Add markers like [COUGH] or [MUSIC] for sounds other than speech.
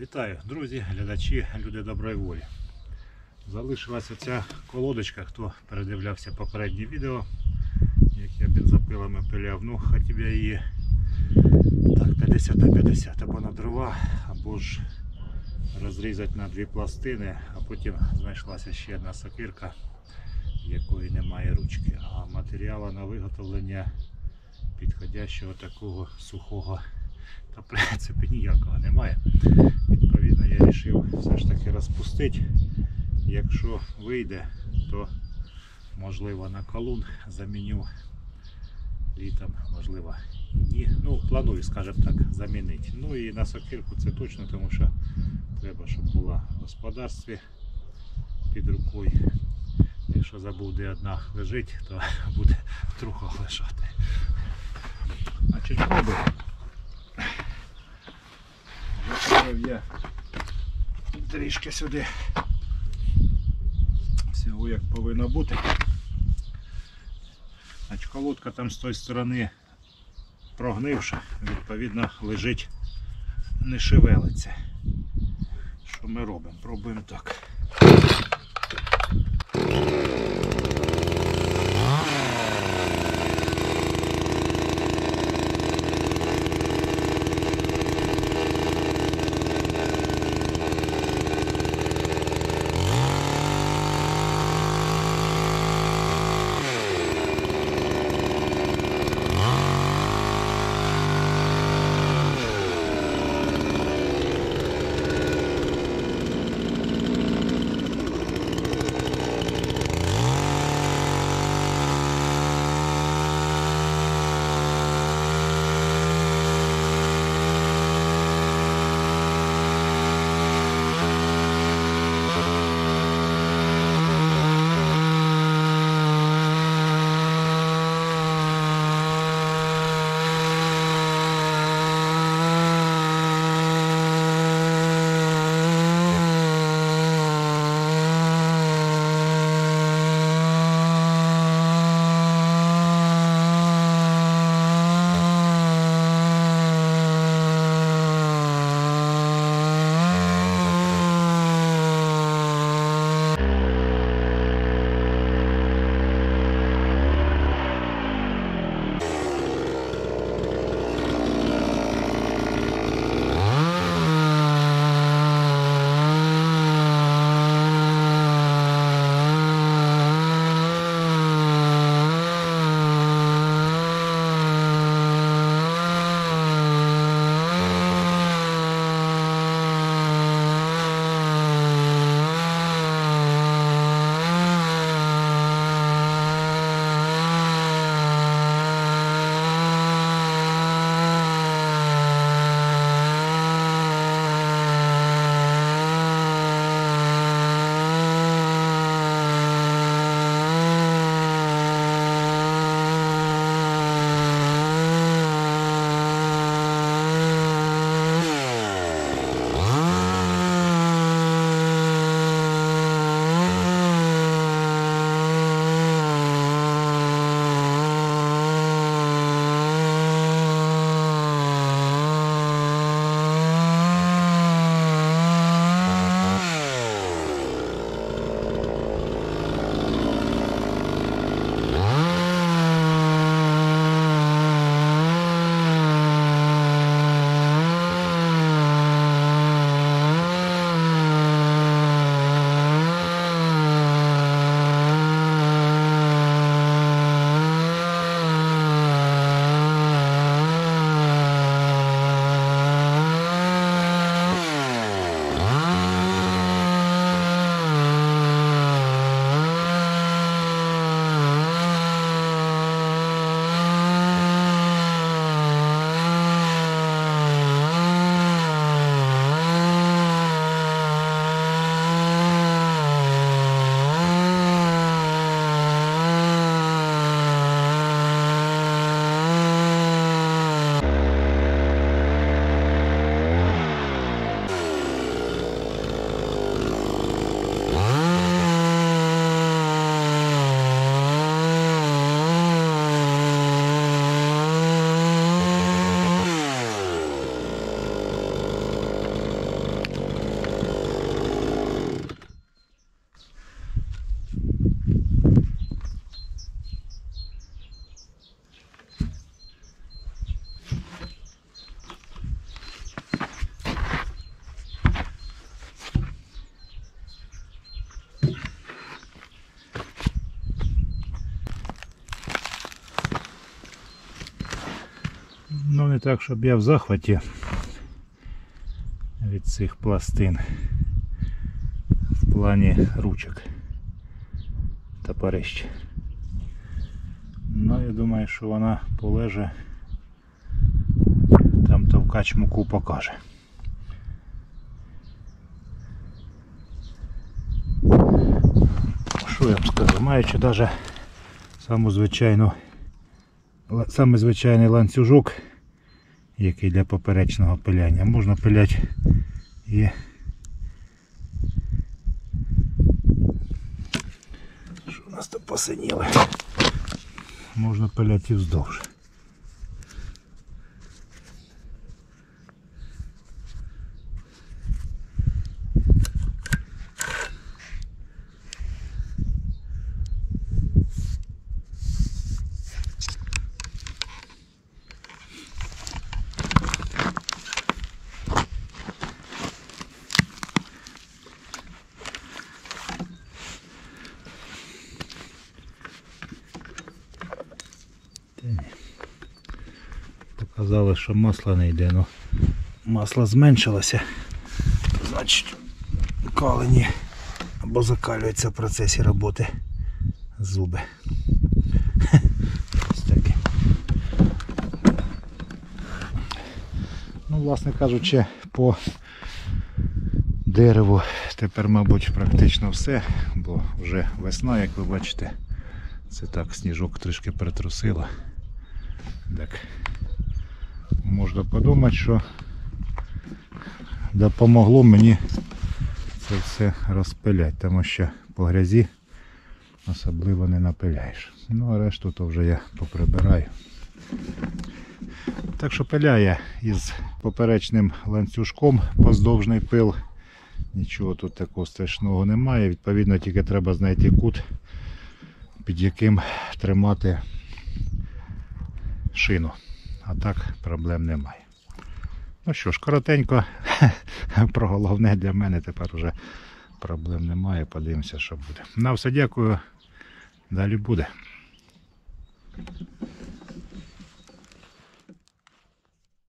Вітаю, друзі, глядачі, люди доброї волі. Залишилася ця колодочка, хто передивлявся попереднє відео, як я бензопилами пиляв. Ну, хотів я її так, 50 на 50 або на дрова, або ж розрізати на дві пластини, а потім знайшлася ще одна сокирка, якої немає ручки. А матеріалу на виготовлення підходящого такого сухого та в принципі ніякого немає. Я вирішив все ж таки розпустити. Якщо вийде, то можливо на колун заміню літом, можливо, ні. Ну, планую, скажімо так, замінити. Ну і на сокирку це точно, тому що треба, щоб була в господарстві під рукою. Якщо забув, де одна лежить, то [LAUGHS] буде в трухах лежати. Пробуємо. Заправив я трішки сюди всього як повинно бути. Значить, колодка там з тої сторони прогнивша, відповідно лежить, не шевелиться. Що ми робимо? Пробуємо так. Так, щоб я в захваті від цих пластин в плані ручок та парищ. Ну, я думаю, що вона полеже там товкач муку покаже. Що я вам скажу? Маючи навіть саму звичайну, самий звичайний ланцюжок, який для поперечного пиляння, можна пиляти і що у нас тут посиніли? Можна пиляти вздовж. Показали, що масло не йде, ну масло зменшилося. Значить калені або закалюються в процесі роботи зуби. Ну, власне кажучи, по дереву тепер, мабуть, практично все, бо вже весна, як ви бачите. Це так, сніжок трішки притрусило. Так. Можна подумати, що допомогло мені це все розпиляти, тому що по грязі особливо не напиляєш. Ну а решту то вже я поприбираю. Так що пиляє із поперечним ланцюжком поздовжний пил. Нічого тут такого страшного немає. Відповідно, тільки треба знайти кут, під яким тримати шину. А так проблем немає. Ну що ж, коротенько [LAUGHS] про головне для мене тепер вже проблем немає. Подивимося, що буде. На все дякую. Далі буде.